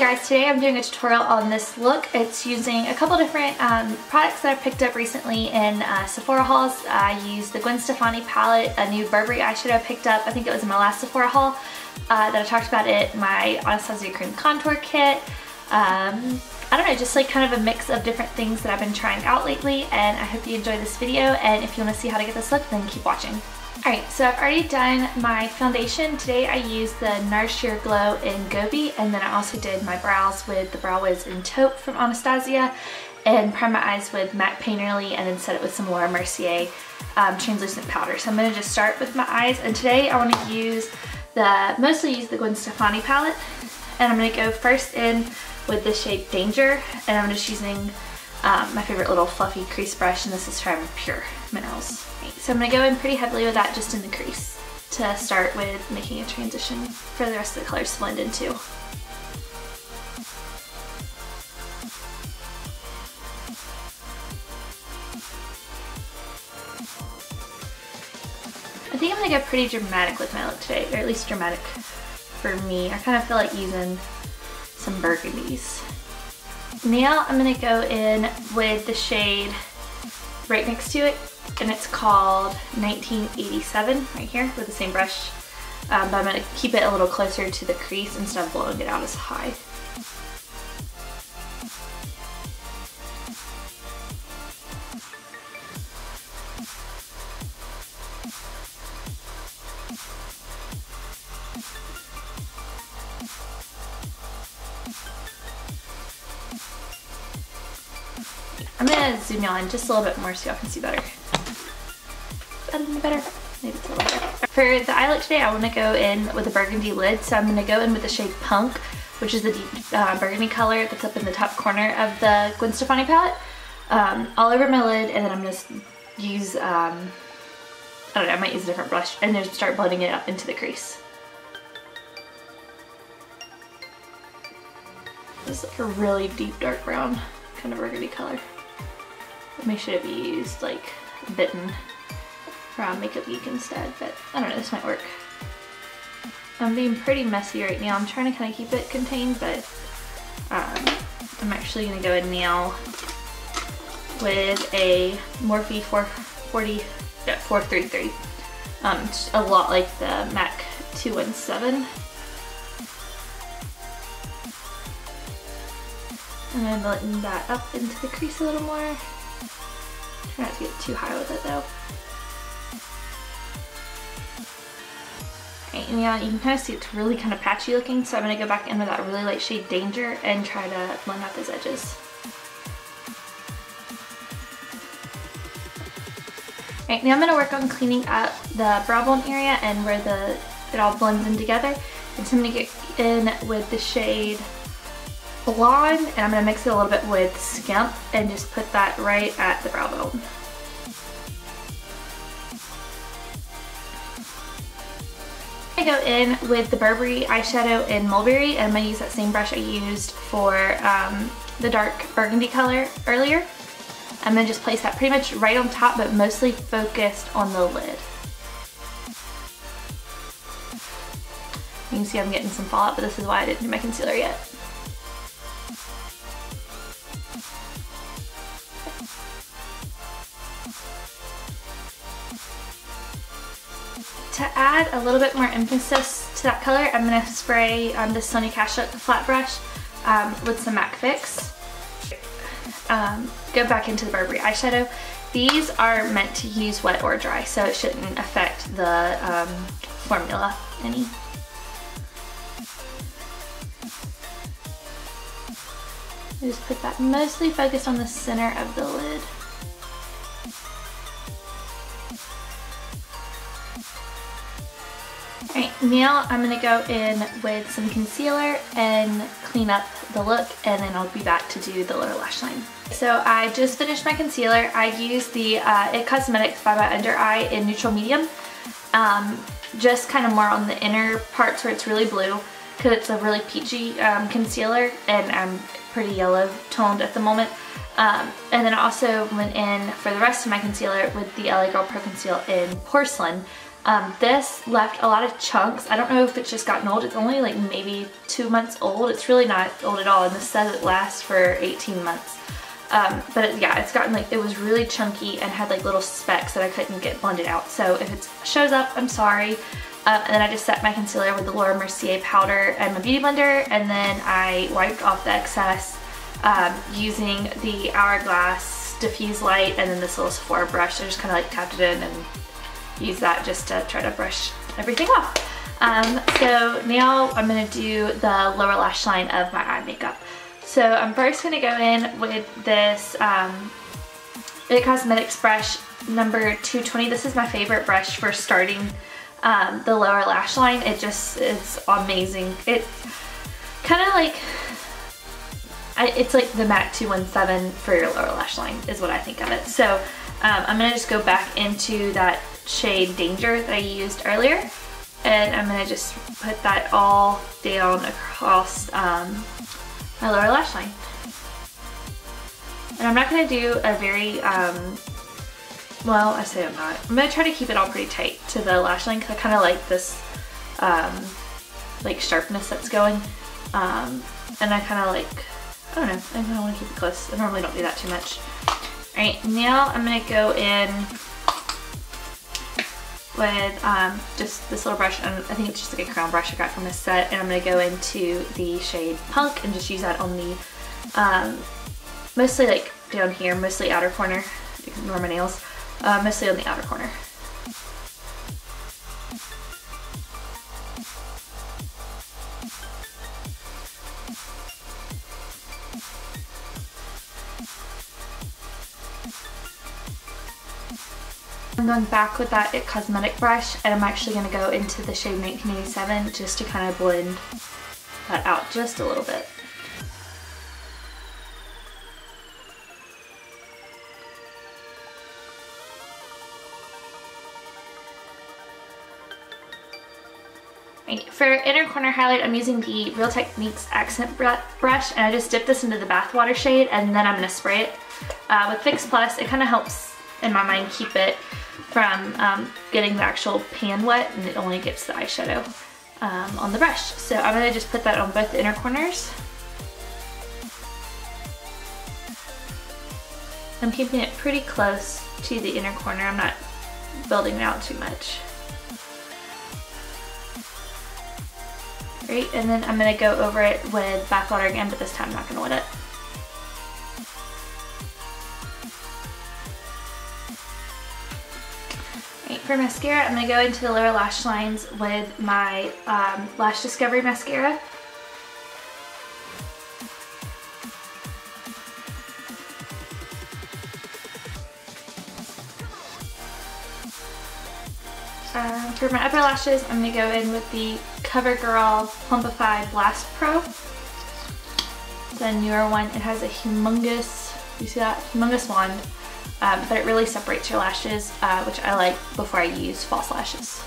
guys, today I'm doing a tutorial on this look. It's using a couple different um, products that I picked up recently in uh, Sephora hauls. I used the Gwen Stefani palette, a new Burberry eyeshadow I picked up, I think it was in my last Sephora haul uh, that I talked about it, my Anastasia Cream Contour Kit. Um, I don't know, just like kind of a mix of different things that I've been trying out lately and I hope you enjoy this video and if you want to see how to get this look then keep watching. Alright, so I've already done my foundation. Today I used the NARS Sheer Glow in Gobi and then I also did my brows with the Brow Wiz in Taupe from Anastasia and prime my eyes with MAC Painterly and then set it with some Laura Mercier um, translucent powder. So I'm going to just start with my eyes and today I want to use the, mostly use the Gwen Stefani palette and I'm going to go first in with the shade Danger and I'm just using um, my favorite little fluffy crease brush and this is from Pure Minerals. So I'm to go in pretty heavily with that just in the crease to start with making a transition for the rest of the colors to blend into. I think I'm to get pretty dramatic with my look today, or at least dramatic for me. I kind of feel like using some burgundies. Now I'm to go in with the shade right next to it and it's called 1987 right here with the same brush. Um, but I'm going to keep it a little closer to the crease instead of blowing it out as high. I'm gonna zoom y'all in just a little bit more so y'all can see better better? Maybe it's a little better. For the eye look today, I want to go in with a burgundy lid. So I'm to go in with the shade Punk, which is the deep uh, burgundy color that's up in the top corner of the Gwen Stefani palette. Um, all over my lid, and then I'm to use, um, I don't know, I might use a different brush, and then start blending it up into the crease. This is like a really deep dark brown kind of burgundy color. Maybe should have used like Bitten Brown Makeup Geek instead, but I don't know, this might work. I'm being pretty messy right now. I'm trying to kind of keep it contained, but um, I'm actually going to go in now with a Morphe 440, yeah, 433. Um, a lot like the MAC 217. And I'm letting that up into the crease a little more. Try not to get too high with it though. And yeah, you can kind of see it's really kind of patchy looking, so I'm going to go back in with that really light shade Danger and try to blend out those edges. Right, now I'm going to work on cleaning up the brow bone area and where the it all blends in together. And so I'm going to get in with the shade Blonde, and I'm going to mix it a little bit with Skimp and just put that right at the brow bone. I go in with the Burberry eyeshadow in Mulberry and I'm going to use that same brush I used for um, the dark burgundy color earlier. And then just place that pretty much right on top but mostly focused on the lid. You can see I'm getting some fallout but this is why I didn't do my concealer yet. To add a little bit more emphasis to that color, I'm going to spray um, the Sonia Kashuk flat brush um, with some MAC Fix. Um, go back into the Burberry eyeshadow. These are meant to use wet or dry, so it shouldn't affect the um, formula any. Just put that mostly focused on the center of the lid. Now I'm to go in with some concealer and clean up the look and then I'll be back to do the lower lash line. So I just finished my concealer. I used the uh, IT Cosmetics Bye Bye Under Eye in neutral medium. Um, just kind of more on the inner parts where it's really blue because it's a really peachy um, concealer and I'm pretty yellow toned at the moment. Um, and then I also went in for the rest of my concealer with the LA Girl Pro Conceal in Porcelain Um, this left a lot of chunks. I don't know if it's just gotten old. It's only like maybe two months old. It's really not old at all. And this says it lasts for 18 months. Um, but it, yeah, it's gotten like, it was really chunky and had like little specks that I couldn't get blended out. So if it shows up, I'm sorry. Um, and then I just set my concealer with the Laura Mercier powder and my Beauty Blender. And then I wiped off the excess um, using the Hourglass Diffuse Light and then this little Sephora brush. I just kind of like tapped it in and use that just to try to brush everything off. Um, so now I'm to do the lower lash line of my eye makeup. So I'm first to go in with this um, IT Cosmetics brush number 220. This is my favorite brush for starting um, the lower lash line. It just, it's amazing. It's kind of like, I, it's like the MAC 217 for your lower lash line is what I think of it. So um, I'm to just go back into that shade Danger that I used earlier. And I'm to just put that all down across um, my lower lash line. And I'm not to do a very, um, well, I say I'm not. I'm to try to keep it all pretty tight to the lash line because I kind of like this um, like sharpness that's going. Um, and I kind of like, I don't know, I kind of want to keep it close. I normally don't do that too much. Alright, now I'm to go in with um, just this little brush, and I think it's just like a crown brush I got from this set, and I'm going to go into the shade Punk and just use that on the, um, mostly like down here, mostly outer corner, ignore my nails, uh, mostly on the outer corner. I'm going back with that IT Cosmetic brush and I'm actually going to go into the shade 1987 just to kind of blend that out just a little bit. For inner corner highlight, I'm using the Real Techniques Accent Brush and I just dip this into the bathwater shade and then I'm going to spray it. Uh, with Fix Plus, it kind of helps, in my mind, keep it from um, getting the actual pan wet and it only gets the eyeshadow um, on the brush. So I'm to just put that on both the inner corners. I'm keeping it pretty close to the inner corner. I'm not building it out too much. Great, and then I'm to go over it with bathwater again, but this time I'm not to wet it. For mascara, I'm going to go into the lower lash lines with my um, Lash Discovery Mascara. Uh, for my upper lashes, I'm going to go in with the CoverGirl Plumpify Blast Pro. The newer one, it has a humongous, you see that? Humongous wand um, but it really separates your lashes, uh, which I like before I use false lashes.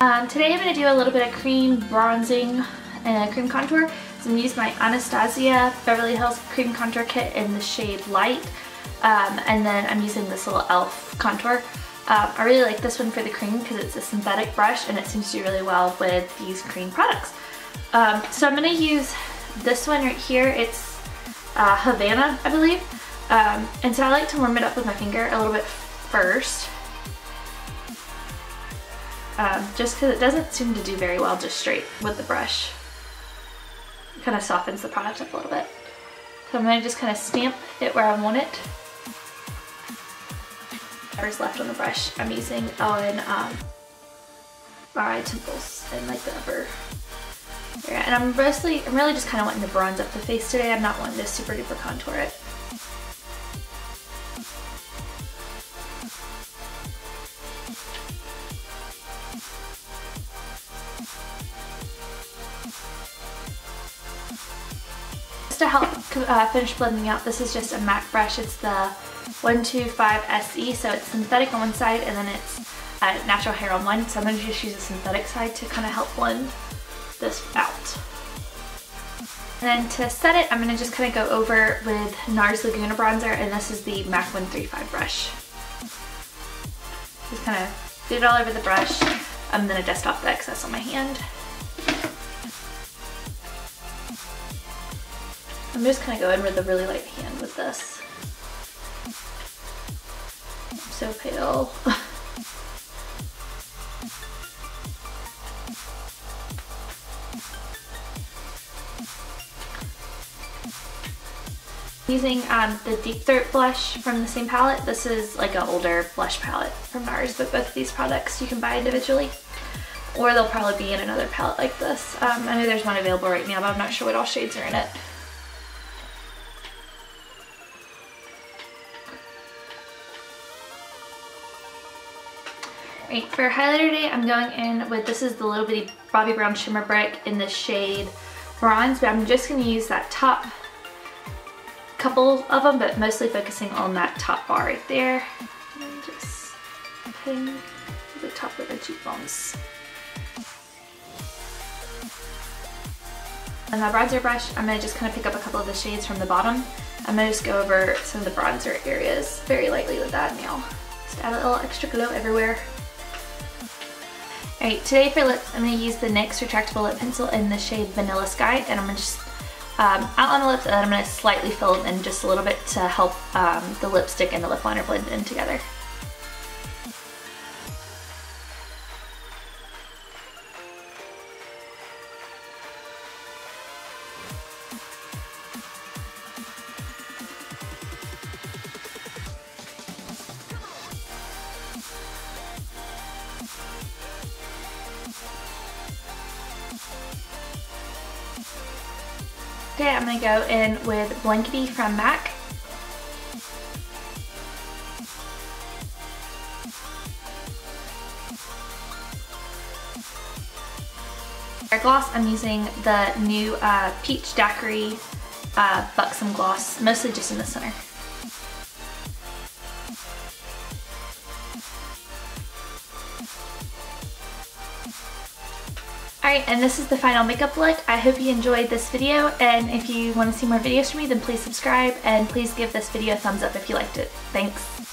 Um, today I'm going to do a little bit of cream bronzing and cream contour. So I'm going to use my Anastasia Beverly Hills Cream Contour Kit in the shade Light. Um, and then I'm using this little e.l.f. contour. Um, I really like this one for the cream because it's a synthetic brush and it seems to do really well with these cream products. Um, so I'm going to use this one right here. It's uh, Havana, I believe. Um, and so I like to warm it up with my finger a little bit first. Um, just because it doesn't seem to do very well just straight with the brush kind of softens the product up a little bit. So I'm to just kind of stamp it where I want it. Whatever's left on the brush I'm using on um, my temples and like the upper area. And I'm mostly, I'm really just kind of wanting to bronze up the face today. I'm not wanting to super duper contour it. Uh, finished blending out, this is just a MAC brush. It's the 125 SE, so it's synthetic on one side and then it's uh, natural hair on one. So I'm to just use the synthetic side to kind of help blend this out. And then to set it, I'm going to just kind of go over with NARS Laguna Bronzer, and this is the MAC 135 brush. Just kind of get it all over the brush. I'm going to dust off the excess on my hand. I'm just kind of going with a really light hand with this. I'm so pale. Using um, the Deep Throat blush from the same palette. This is like an older blush palette from NARS, but both of these products you can buy individually. Or they'll probably be in another palette like this. Um, I know there's one available right now, but I'm not sure what all shades are in it. For highlighter day, I'm going in with, this is the Little Bitty Bobbi Brown Shimmer Brick in the shade Bronze, but I'm just going to use that top couple of them, but mostly focusing on that top bar right there. And just putting the top of the cheekbones. And my bronzer brush, I'm going to just kind of pick up a couple of the shades from the bottom. I'm to just go over some of the bronzer areas very lightly with that nail. Just add a little extra glow everywhere. Alright, today for lips, I'm going to use the NYX Retractable Lip Pencil in the shade Vanilla Sky, and I'm going to just um, outline the lips and then I'm going to slightly fill them in just a little bit to help um, the lipstick and the lip liner blend in together. Okay, I'm gonna go in with Blankety from MAC. For gloss, I'm using the new uh, Peach Daiquiri uh, Buxom Gloss, mostly just in the center. Alright, and this is the final makeup look. I hope you enjoyed this video, and if you want to see more videos from me, then please subscribe, and please give this video a thumbs up if you liked it. Thanks!